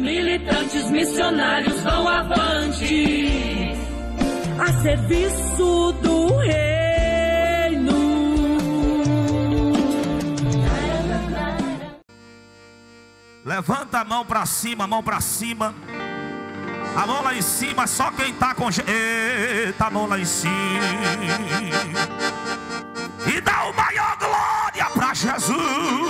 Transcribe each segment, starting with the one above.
militantes missionários vão avante a serviço do reino. Levanta a mão para cima, mão para cima. A mão lá em cima, só quem está com. Eita, a mão lá em cima. E dá o maior glória para Jesus.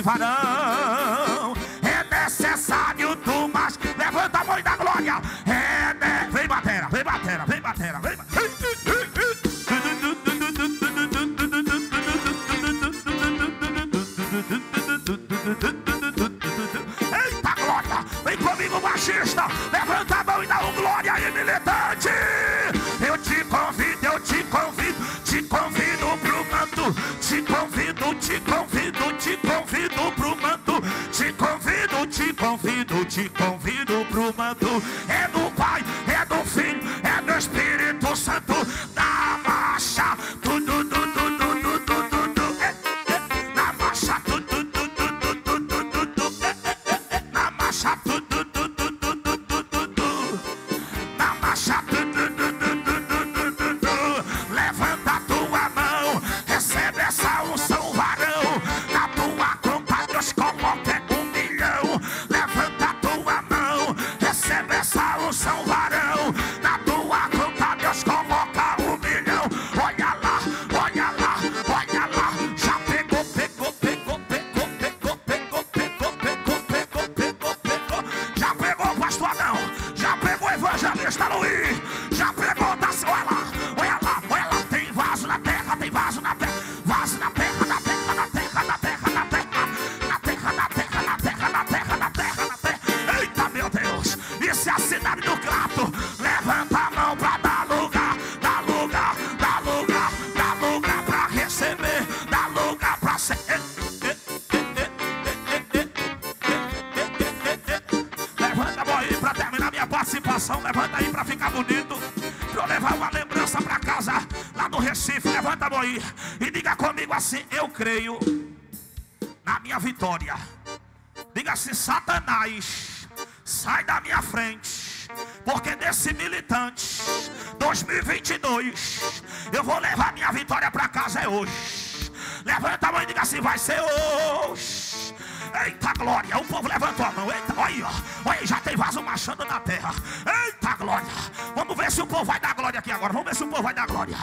Varão. É necessário tu mais. Levanta a mão e dá glória. É, né? Vem batera, vem batera, vem batera, vem batera. Eita glória, vem comigo, machista. Levanta a mão e dá um glória aí, militante. Eu te convido, eu te convido, te convido pro manto. Te convido, te convido, te convido convido, te convido pro mandu participação. Levanta aí pra ficar bonito. Pra eu levar uma lembrança pra casa lá no Recife. Levanta a mão aí e diga comigo assim: Eu creio na minha vitória. Diga assim: Satanás, sai da minha frente. Porque desse militante 2022 eu vou levar minha vitória pra casa é hoje. Levanta a mão e diga assim: vai ser hoje. Eita glória, o povo levantou a mão. Eita, olha aí, já tem vaso marchando na terra. Eita glória. Vamos ver se o povo vai dar glória aqui agora. Vamos ver se o povo vai dar glória.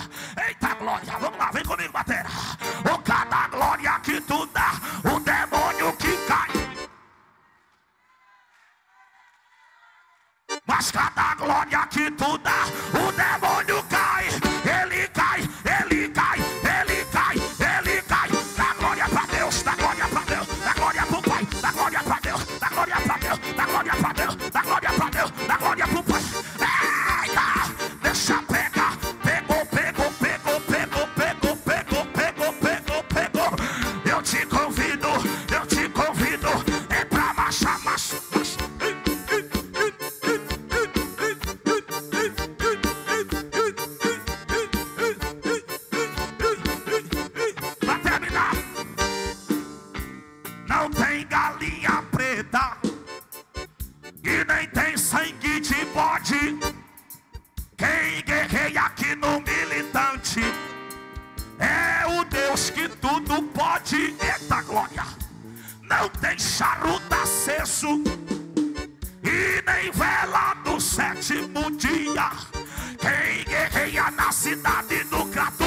Eita glória. Vamos lá, vem comigo, batera. Pode. Eita glória! Não tem charuto aceso e nem vela no sétimo dia. Quem guerreia na cidade do Crato,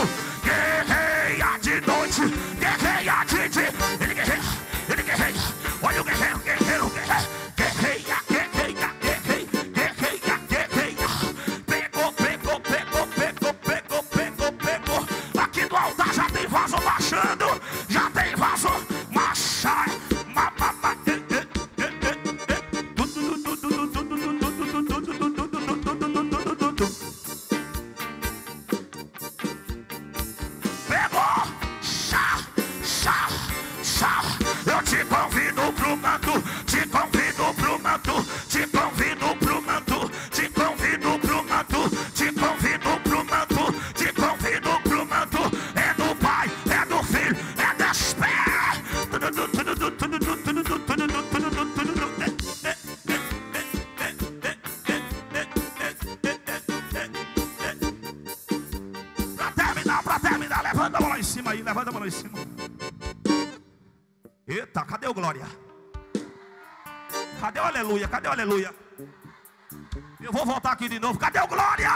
pro te convido pro mato, te convido pro mato, te convido pro mato, te convido pro mato, te convido pro mato, É do Pai, é do Filho, é das Pra terminar, pra terminar, levanta a mão lá em cima aí, levanta a mão lá em cima. Eita, cadê o Glória? Cadê o aleluia? Cadê o aleluia? Eu vou voltar aqui de novo. Cadê o glória?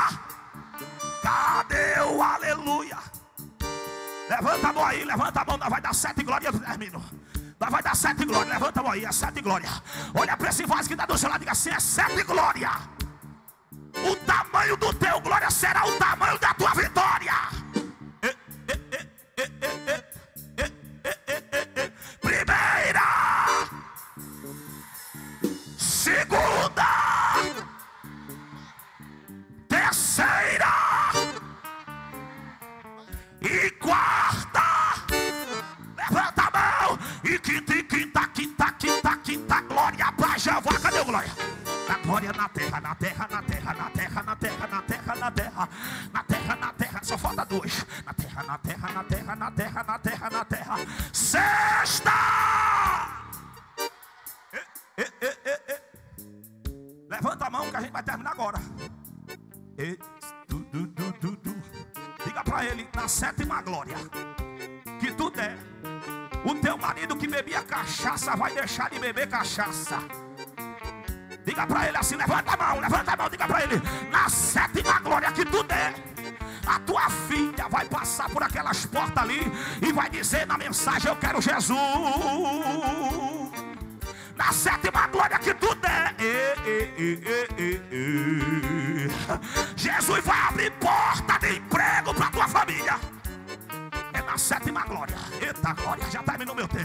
Cadê o aleluia? Levanta a mão aí, levanta a mão, vai dar sete glórias, termino. vai dar sete glórias, levanta a mão aí, é sete glórias. Olha para esse vaso que está do seu lado, diga assim: é sete glórias. O tamanho do teu glória será o tamanho da na terra, na terra, só falta dois. Na terra, na terra, na terra, na terra, na terra, na terra. Sexta! Levanta a mão que a gente vai terminar agora. Diga para ele na sétima glória que tu der. O teu marido que bebia cachaça vai deixar de beber cachaça. Diga para ele assim: levanta a mão, levanta a mão, diga para ele: na sétima glória que tu der. A tua filha vai passar por aquelas portas ali e vai dizer na mensagem: Eu quero Jesus. Na sétima glória que tu der, Jesus vai abrir porta de emprego para tua família é na sétima glória. Eita glória, já terminou meu tempo.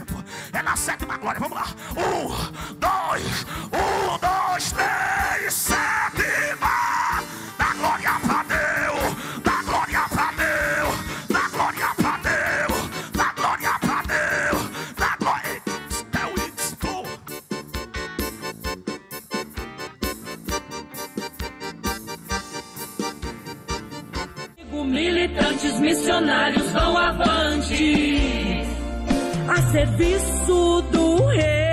Militantes missionários vão avante a serviço do rei.